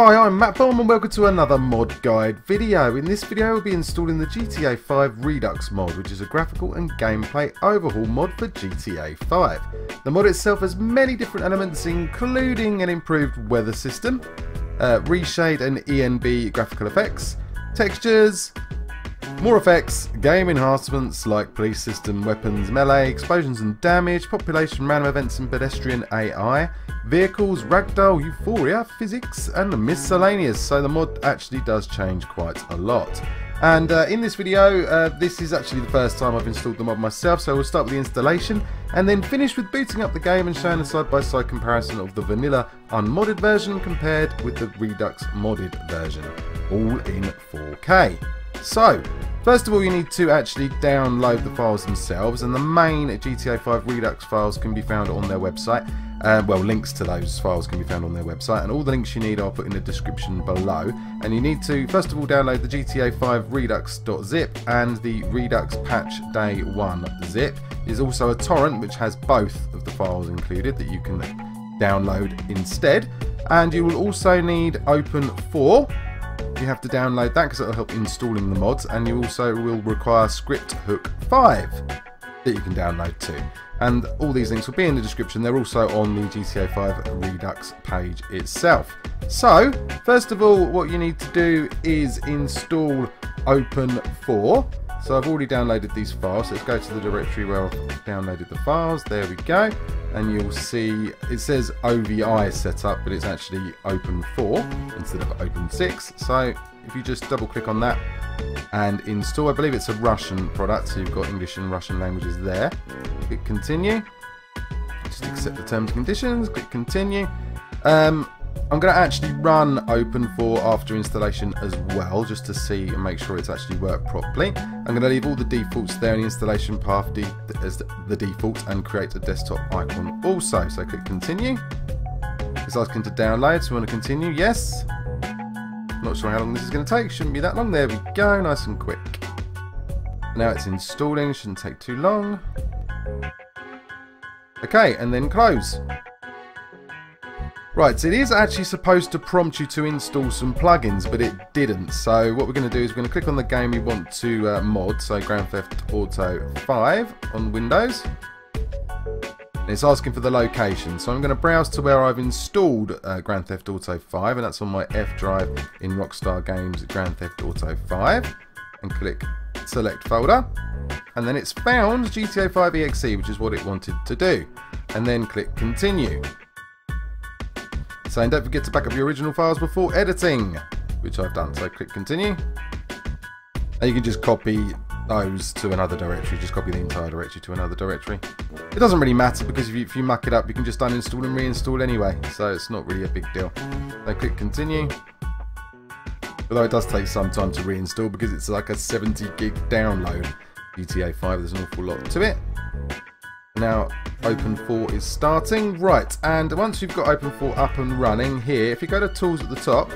Hi, I'm Matt Bomb and welcome to another mod guide video. In this video we'll be installing the GTA 5 Redux mod, which is a graphical and gameplay overhaul mod for GTA 5. The mod itself has many different elements including an improved weather system, uh, reshade and ENB graphical effects, textures, more effects, game enhancements like police system, weapons, melee, explosions and damage, population, random events and pedestrian AI, vehicles, ragdoll, euphoria, physics and miscellaneous. So the mod actually does change quite a lot. And uh, in this video, uh, this is actually the first time I've installed the mod myself, so we'll start with the installation and then finish with booting up the game and showing a side-by-side -side comparison of the vanilla unmodded version compared with the Redux modded version, all in 4K. So, first of all you need to actually download the files themselves and the main GTA 5 Redux files can be found on their website. Uh, well, links to those files can be found on their website and all the links you need I'll put in the description below. And you need to, first of all, download the GTA 5 Redux.zip and the Redux Patch Day 1 zip. There's also a torrent which has both of the files included that you can download instead. And you will also need Open4 you have to download that because it'll help installing the mods and you also will require Script Hook 5 that you can download too. And all these links will be in the description. They're also on the GTA 5 Redux page itself. So, first of all, what you need to do is install Open4. So I've already downloaded these files. Let's go to the directory where I've downloaded the files. There we go. And you'll see it says OVI setup, but it's actually Open 4 instead of Open 6. So if you just double click on that and install, I believe it's a Russian product, so you've got English and Russian languages there. Click continue. Just accept the terms and conditions. Click continue. Um, I'm going to actually run open for after installation as well, just to see and make sure it's actually worked properly. I'm going to leave all the defaults there in the installation path as the default and create a desktop icon also. So click continue. It's asking to download, so we want to continue. Yes. Not sure how long this is going to take. Shouldn't be that long. There we go. Nice and quick. Now it's installing. Shouldn't take too long. Okay, and then close. Right, so it is actually supposed to prompt you to install some plugins, but it didn't. So what we're going to do is we're going to click on the game we want to uh, mod, so Grand Theft Auto 5 on Windows. And it's asking for the location, so I'm going to browse to where I've installed uh, Grand Theft Auto 5, and that's on my F drive in Rockstar Games Grand Theft Auto 5. And click Select Folder. And then it's found GTA 5 EXE, which is what it wanted to do. And then click Continue saying don't forget to back up your original files before editing, which I've done. So click continue. And you can just copy those to another directory, just copy the entire directory to another directory. It doesn't really matter because if you, if you muck it up, you can just uninstall and reinstall anyway, so it's not really a big deal. Then click continue. Although it does take some time to reinstall because it's like a 70 gig download. GTA 5, there's an awful lot to it. Now, Open4 is starting. Right, and once you've got Open4 up and running here, if you go to Tools at the top,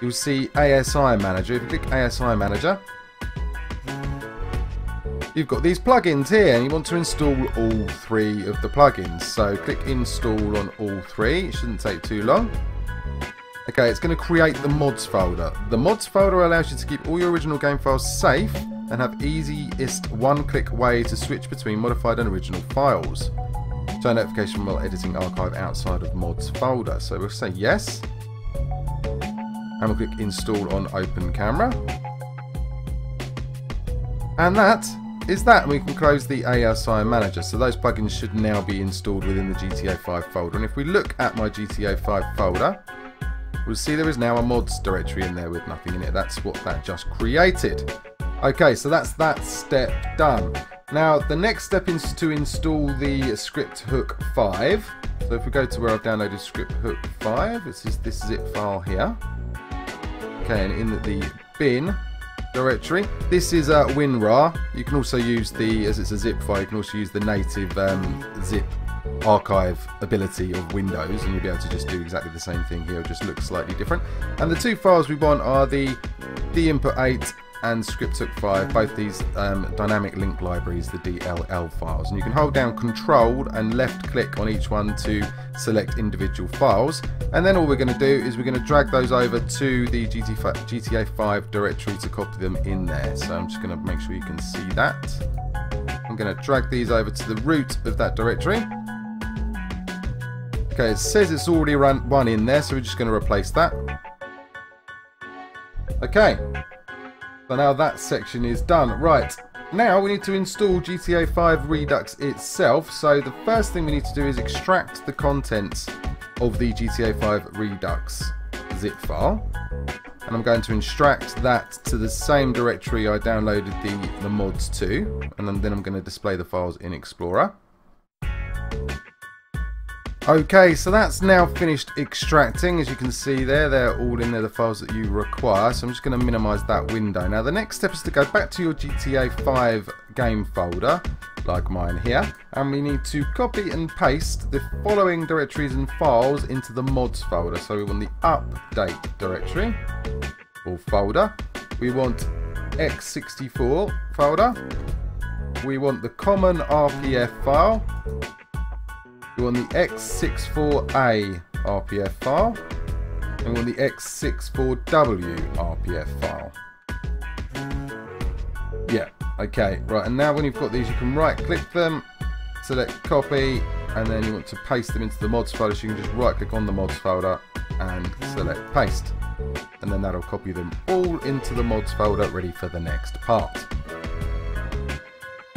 you'll see ASI Manager. If you click ASI Manager, you've got these plugins here, and you want to install all three of the plugins. So click Install on all three. It shouldn't take too long. Okay, it's going to create the mods folder. The mods folder allows you to keep all your original game files safe and have easiest one-click way to switch between modified and original files. Show notification while editing archive outside of mods folder. So we'll say yes. And we'll click install on open camera. And that is that. We can close the ASI manager. So those plugins should now be installed within the GTA 5 folder. And if we look at my GTA 5 folder, we'll see there is now a mods directory in there with nothing in it. That's what that just created. Okay, so that's that step done. Now, the next step is to install the script hook 5. So if we go to where I've downloaded script hook 5, this is this zip file here. Okay, and in the, bin directory, this is uh, WinRAR. You can also use the, as it's a zip file, you can also use the native um, zip archive ability of Windows and you'll be able to just do exactly the same thing here, just looks slightly different. And the two files we want are the dinput8 and Scripthook5, both these um, dynamic link libraries, the DLL files. And you can hold down Control and left click on each one to select individual files. And then all we're going to do is we're going to drag those over to the GTA 5 directory to copy them in there. So I'm just going to make sure you can see that. I'm going to drag these over to the root of that directory. Okay, it says it's already run one in there, so we're just going to replace that. Okay, so now that section is done. Right, now we need to install GTA 5 Redux itself. So the first thing we need to do is extract the contents of the GTA 5 Redux zip file. And I'm going to extract that to the same directory I downloaded the, the mods to. And then, then I'm going to display the files in Explorer. Okay, so that's now finished extracting. As you can see there, they're all in there, the files that you require. So I'm just going to minimize that window. Now, the next step is to go back to your GTA 5 game folder, like mine here. And we need to copy and paste the following directories and files into the mods folder. So we want the update directory or folder. We want x64 folder. We want the common RPF file we want the X64A RPF file. And we want the X64W RPF file. Yeah, okay, right, and now when you've got these, you can right click them, select copy, and then you want to paste them into the mods folder, so you can just right click on the mods folder and select paste. And then that'll copy them all into the mods folder ready for the next part.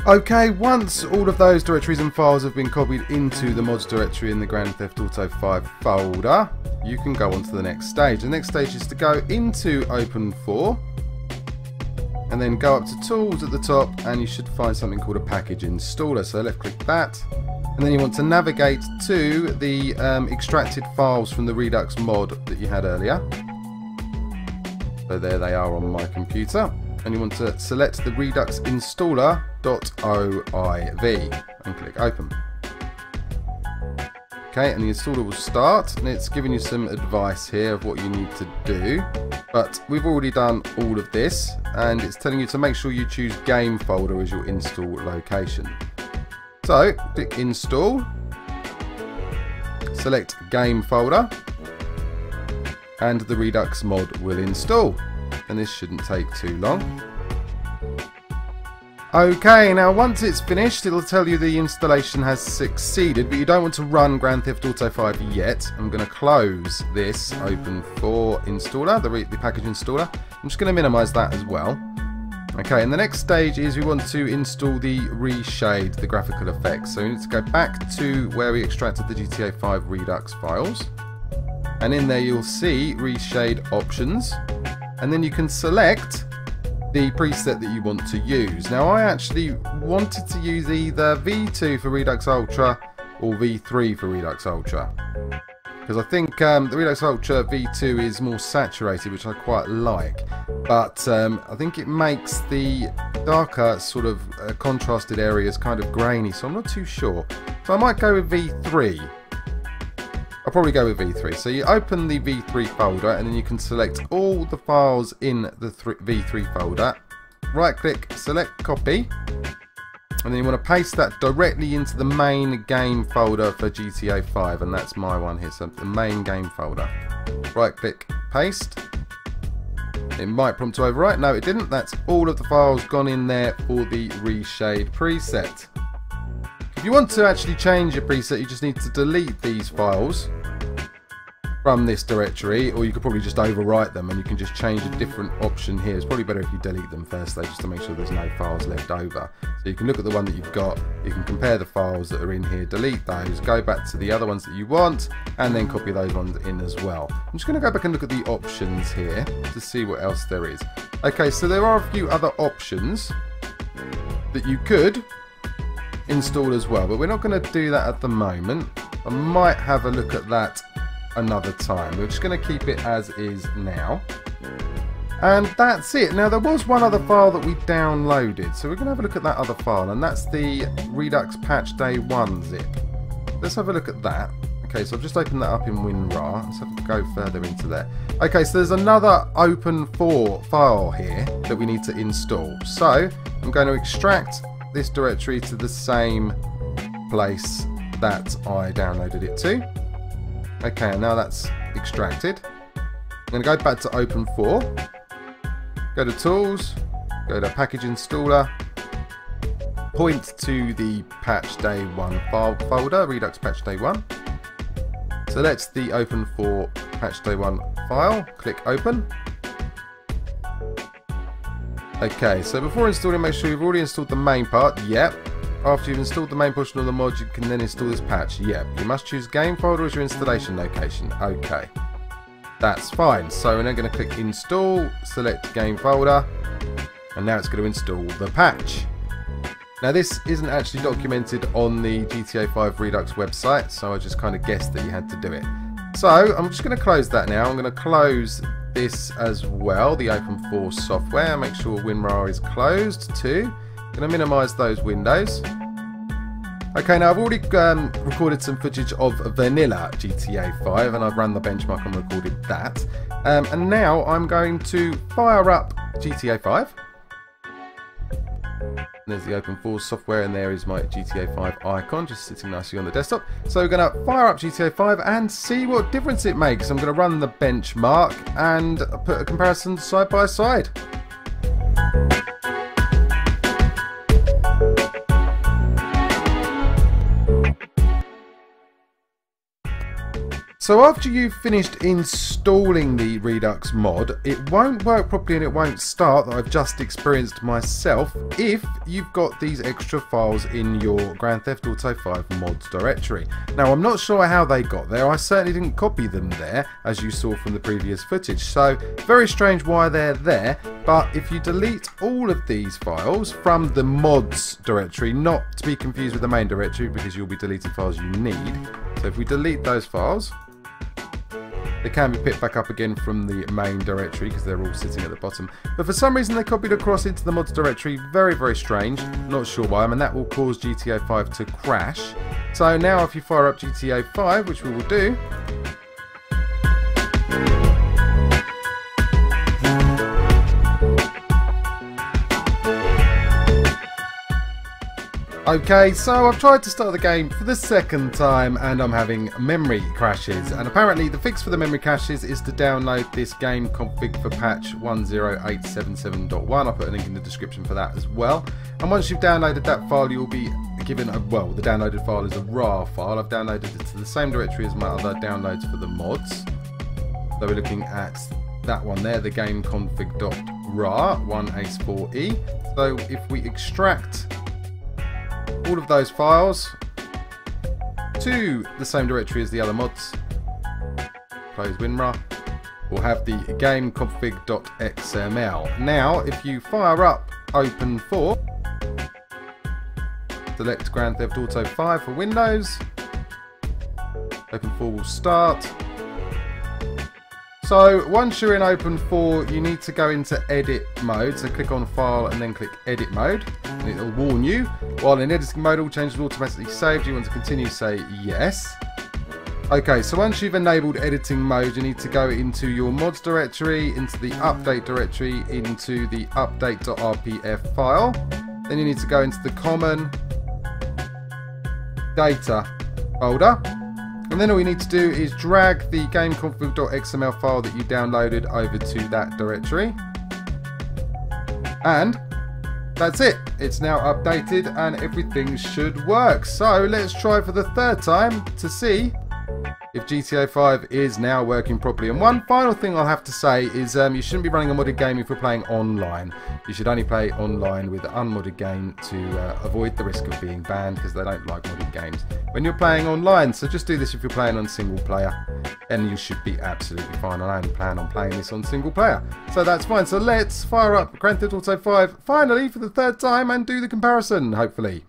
Okay, once all of those directories and files have been copied into the mods directory in the Grand Theft Auto 5 folder, you can go on to the next stage. The next stage is to go into Open4 and then go up to Tools at the top and you should find something called a package installer. So left click that and then you want to navigate to the um, extracted files from the Redux mod that you had earlier. So there they are on my computer and you want to select the Redux installer .oiv and click open. Okay, and the installer will start, and it's giving you some advice here of what you need to do. But we've already done all of this, and it's telling you to make sure you choose game folder as your install location. So, click install, select game folder, and the Redux mod will install. And this shouldn't take too long. Okay, now once it's finished, it'll tell you the installation has succeeded, but you don't want to run Grand Theft Auto 5 yet. I'm going to close this open for installer, the, the package installer. I'm just going to minimize that as well. Okay, and the next stage is we want to install the reshade, the graphical effects. So we need to go back to where we extracted the GTA 5 Redux files. And in there you'll see reshade options. And then you can select the preset that you want to use. Now I actually wanted to use either V2 for Redux Ultra or V3 for Redux Ultra. Because I think um, the Redux Ultra V2 is more saturated which I quite like. But um, I think it makes the darker sort of uh, contrasted areas kind of grainy so I'm not too sure. So I might go with V3 I'll probably go with V3. So you open the V3 folder and then you can select all the files in the V3 folder. Right click, select copy. And then you want to paste that directly into the main game folder for GTA 5. And that's my one here, so the main game folder. Right click, paste. It might prompt to overwrite. No, it didn't. That's all of the files gone in there for the reshade preset. If you want to actually change your preset, you just need to delete these files from this directory, or you could probably just overwrite them and you can just change a different option here. It's probably better if you delete them first though, just to make sure there's no files left over. So you can look at the one that you've got, you can compare the files that are in here, delete those, go back to the other ones that you want, and then copy those ones in as well. I'm just going to go back and look at the options here to see what else there is. Okay, so there are a few other options that you could install as well. But we're not going to do that at the moment. I might have a look at that another time. We're just going to keep it as is now. And that's it. Now there was one other file that we downloaded. So we're going to have a look at that other file. And that's the Redux Patch Day 1 zip. Let's have a look at that. Okay, so I've just opened that up in WinRAR. Let's have to go further into there. Okay, so there's another open4 file here that we need to install. So I'm going to extract this directory to the same place that I downloaded it to. Okay, now that's extracted. I'm going to go back to open4. Go to Tools. Go to Package Installer. Point to the Patch Day 1 file folder, Redux Patch Day 1. Select the open4 Patch Day 1 file. Click Open. Okay, so before installing, make sure you've already installed the main part. Yep. After you've installed the main portion of the mod, you can then install this patch. Yep. You must choose game folder as your installation location. Okay. That's fine. So we're now going to click install, select game folder, and now it's going to install the patch. Now this isn't actually documented on the GTA 5 Redux website, so I just kind of guessed that you had to do it. So I'm just going to close that now. I'm going to close this as well, the open4 software. Make sure WinRAR is closed too. To minimize those windows. Okay, now I've already um, recorded some footage of vanilla GTA 5 and I've run the benchmark and recorded that. Um, and now I'm going to fire up GTA 5. There's the open4 software and there is my GTA 5 icon just sitting nicely on the desktop. So we're going to fire up GTA 5 and see what difference it makes. I'm going to run the benchmark and put a comparison side by side. So after you've finished installing the Redux mod, it won't work properly and it won't start that I've just experienced myself if you've got these extra files in your Grand Theft Auto 5 mods directory. Now I'm not sure how they got there, I certainly didn't copy them there as you saw from the previous footage, so very strange why they're there, but if you delete all of these files from the mods directory, not to be confused with the main directory because you'll be deleting files you need, so if we delete those files, they can be picked back up again from the main directory because they're all sitting at the bottom. But for some reason they copied across into the mods directory. Very, very strange. Not sure why. I mean, that will cause GTA 5 to crash. So now if you fire up GTA 5, which we will do, Okay, so I've tried to start the game for the second time and I'm having memory crashes. And apparently the fix for the memory crashes is to download this game config for patch 10877.1. I'll put a link in the description for that as well. And once you've downloaded that file, you'll be given a, well, the downloaded file is a RAR file. I've downloaded it to the same directory as my other downloads for the mods. So we're looking at that one there, the game config.rar 1ace4e. So if we extract all of those files to the same directory as the other mods. Close WinRAR. We'll have the game config.xml. Now, if you fire up open4, select Grand Theft Auto 5 for Windows, open4 will start, so once you're in open4, you need to go into edit mode. So click on file and then click edit mode. And it'll warn you. While in editing mode, all changes will automatically saved. You want to continue, say yes. Okay, so once you've enabled editing mode, you need to go into your mods directory, into the update directory, into the update.rpf file. Then you need to go into the common data folder. And then all we need to do is drag the gameconfig.xml file that you downloaded over to that directory. And that's it. It's now updated and everything should work. So let's try for the third time to see if GTA 5 is now working properly. And one final thing I'll have to say is um, you shouldn't be running a modded game if you're playing online. You should only play online with an unmodded game to uh, avoid the risk of being banned because they don't like modded games when you're playing online. So just do this if you're playing on single player and you should be absolutely fine. I only plan on playing this on single player. So that's fine. So let's fire up Grand Theft Auto 5 finally for the third time and do the comparison, hopefully.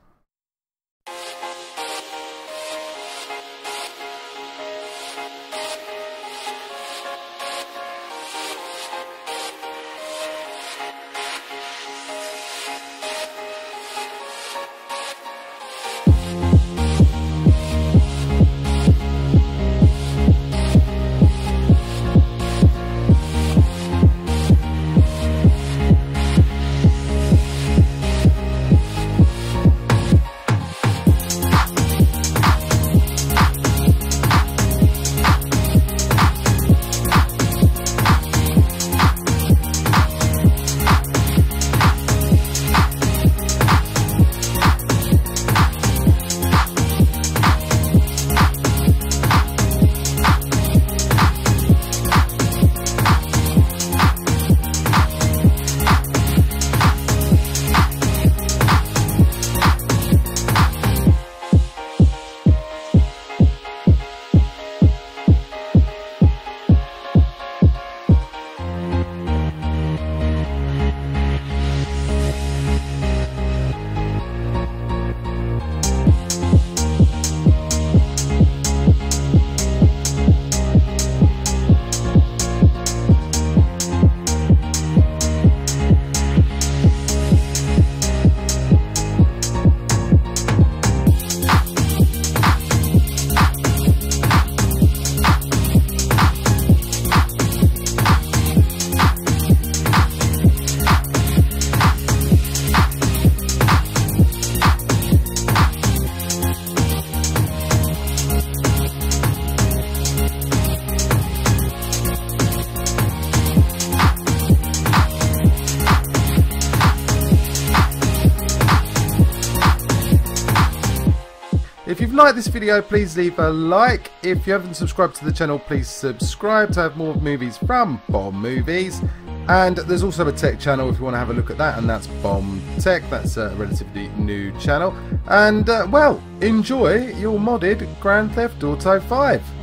You've liked this video, please leave a like. If you haven't subscribed to the channel, please subscribe to have more movies from BOM Movies. And there's also a tech channel if you want to have a look at that, and that's Bomb Tech. That's a relatively new channel. And, uh, well, enjoy your modded Grand Theft Auto 5.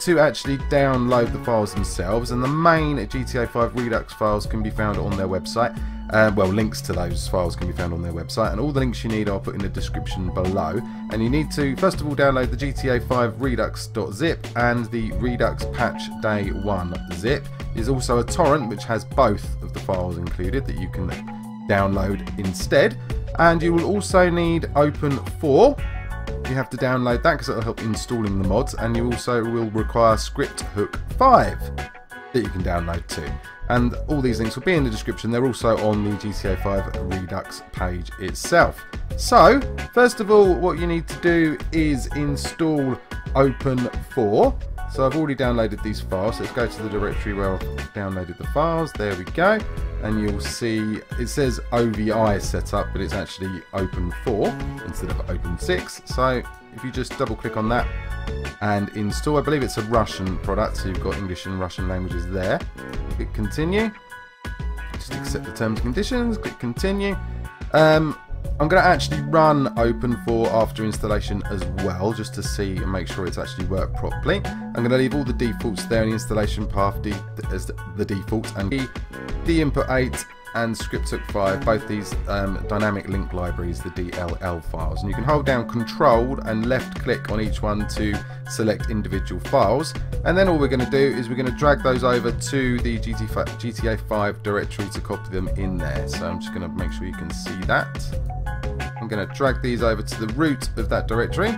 To actually download the files themselves and the main GTA 5 Redux files can be found on their website. Uh, well links to those files can be found on their website and all the links you need I'll put in the description below. And you need to first of all download the GTA 5 Redux.zip and the Redux Patch Day 1 of the zip. There's also a torrent which has both of the files included that you can download instead. And you will also need Open4 you have to download that because it'll help installing the mods and you also will require Scripthook 5 that you can download too and all these links will be in the description. They're also on the GTA 5 Redux page itself. So first of all what you need to do is install Open4 so I've already downloaded these files. Let's go to the directory where I've downloaded the files. There we go. And you'll see it says OVI setup, but it's actually Open 4 instead of Open 6. So if you just double click on that and install, I believe it's a Russian product, so you've got English and Russian languages there. Click continue. Just accept the terms and conditions. Click continue. Um, I'm going to actually run open for after installation as well, just to see and make sure it's actually worked properly. I'm going to leave all the defaults there in the installation path as the default, and the input 8 and Scripthook 5, both these um, dynamic link libraries, the DLL files. And you can hold down Control and left click on each one to select individual files. And then all we're going to do is we're going to drag those over to the GTA 5 directory to copy them in there. So I'm just going to make sure you can see that. I'm going to drag these over to the root of that directory.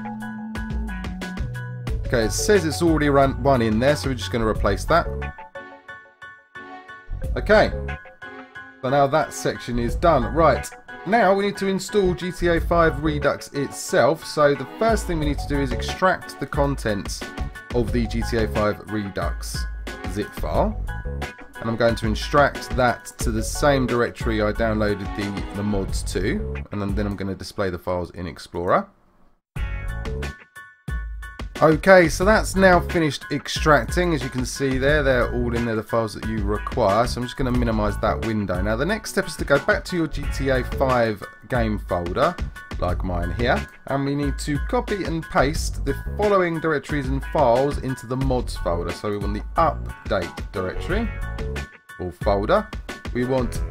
Okay, it says it's already run one in there, so we're just going to replace that. Okay, so now that section is done. Right, now we need to install GTA 5 Redux itself. So the first thing we need to do is extract the contents of the GTA 5 Redux zip file and I'm going to extract that to the same directory I downloaded the, the mods to and then, then I'm going to display the files in Explorer. Okay, so that's now finished extracting. As you can see there, they're all in there, the files that you require. So I'm just going to minimize that window. Now the next step is to go back to your GTA 5 game folder like mine here and we need to copy and paste the following directories and files into the mods folder so we want the update directory or folder we want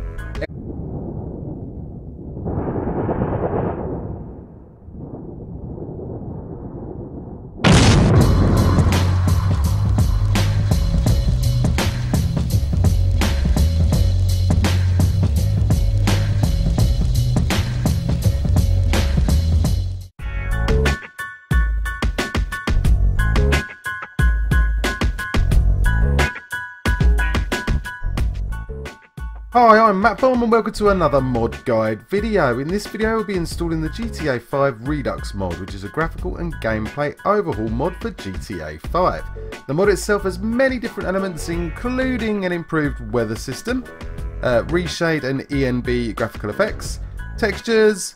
Hi, I'm Matt Bomb and welcome to another mod guide video. In this video we'll be installing the GTA 5 Redux mod, which is a graphical and gameplay overhaul mod for GTA 5. The mod itself has many different elements including an improved weather system, uh, reshade and ENB graphical effects, textures,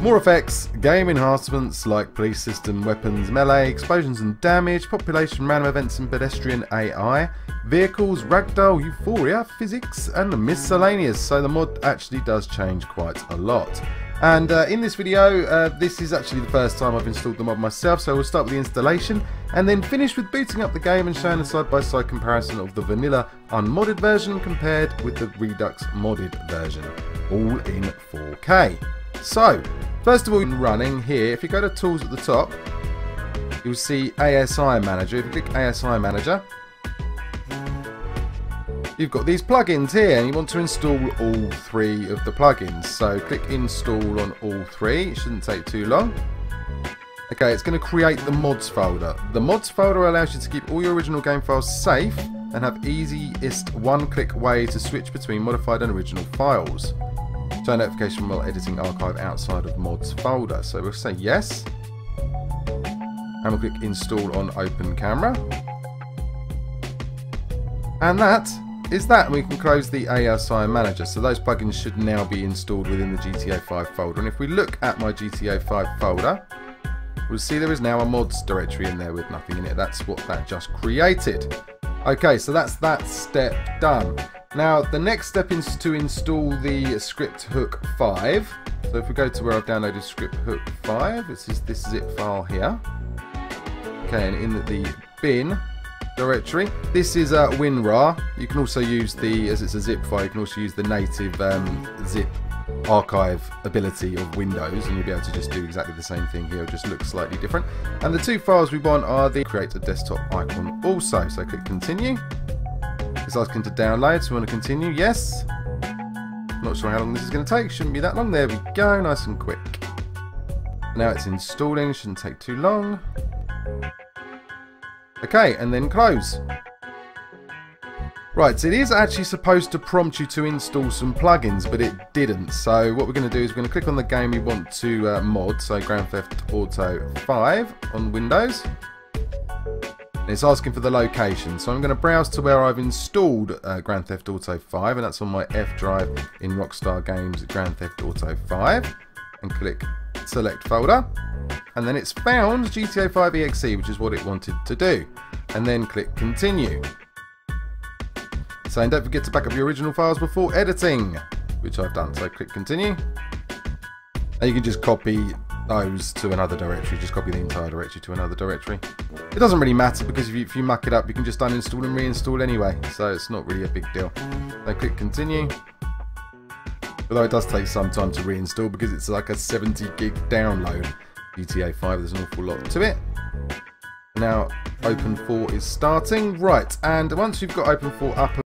more effects, game enhancements like police system, weapons, melee, explosions and damage, population, random events and pedestrian AI, vehicles, ragdoll, euphoria, physics and miscellaneous. So the mod actually does change quite a lot. And uh, in this video, uh, this is actually the first time I've installed the mod myself, so we'll start with the installation and then finish with booting up the game and showing a side-by-side -side comparison of the vanilla unmodded version compared with the Redux modded version, all in 4K. So, first of all, running here, if you go to Tools at the top, you'll see ASI Manager. If you click ASI Manager, you've got these plugins here and you want to install all three of the plugins. So click install on all three. It shouldn't take too long. Okay, it's going to create the mods folder. The mods folder allows you to keep all your original game files safe and have easiest one-click way to switch between modified and original files. Turn notification while editing archive outside of mods folder. So we'll say yes. And we'll click install on open camera. And that is that. We can close the ASI manager. So those plugins should now be installed within the GTA 5 folder. And if we look at my GTA 5 folder, we'll see there is now a mods directory in there with nothing in it. That's what that just created. Okay, so that's that step done. Now, the next step is to install the script hook 5. So if we go to where I've downloaded script hook 5, this is this zip file here. Okay, and in the bin directory, this is uh, WinRAR. You can also use the, as it's a zip file, you can also use the native um, zip archive ability of Windows and you'll be able to just do exactly the same thing here, it just looks slightly different. And the two files we want are the create a desktop icon also, so click continue. It's asking to download, so we want to continue, yes. Not sure how long this is going to take, shouldn't be that long, there we go, nice and quick. Now it's installing, shouldn't take too long. Okay, and then close. Right, so it is actually supposed to prompt you to install some plugins, but it didn't. So what we're going to do is we're going to click on the game we want to uh, mod, so Grand Theft Auto 5 on Windows. And it's asking for the location, so I'm going to browse to where I've installed uh, Grand Theft Auto 5, and that's on my F drive in Rockstar Games Grand Theft Auto 5. And click Select Folder. And then it's found GTA 5 EXE, which is what it wanted to do. And then click Continue saying don't forget to back up your original files before editing, which I've done. So click continue. And you can just copy Oh, those to another directory, just copy the entire directory to another directory. It doesn't really matter because if you, if you muck it up, you can just uninstall and reinstall anyway, so it's not really a big deal. So click continue. Although it does take some time to reinstall because it's like a 70 gig download. GTA 5, there's an awful lot to it. Now, Open 4 is starting. Right, and once you've got Open 4 up